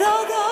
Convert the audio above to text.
go, go.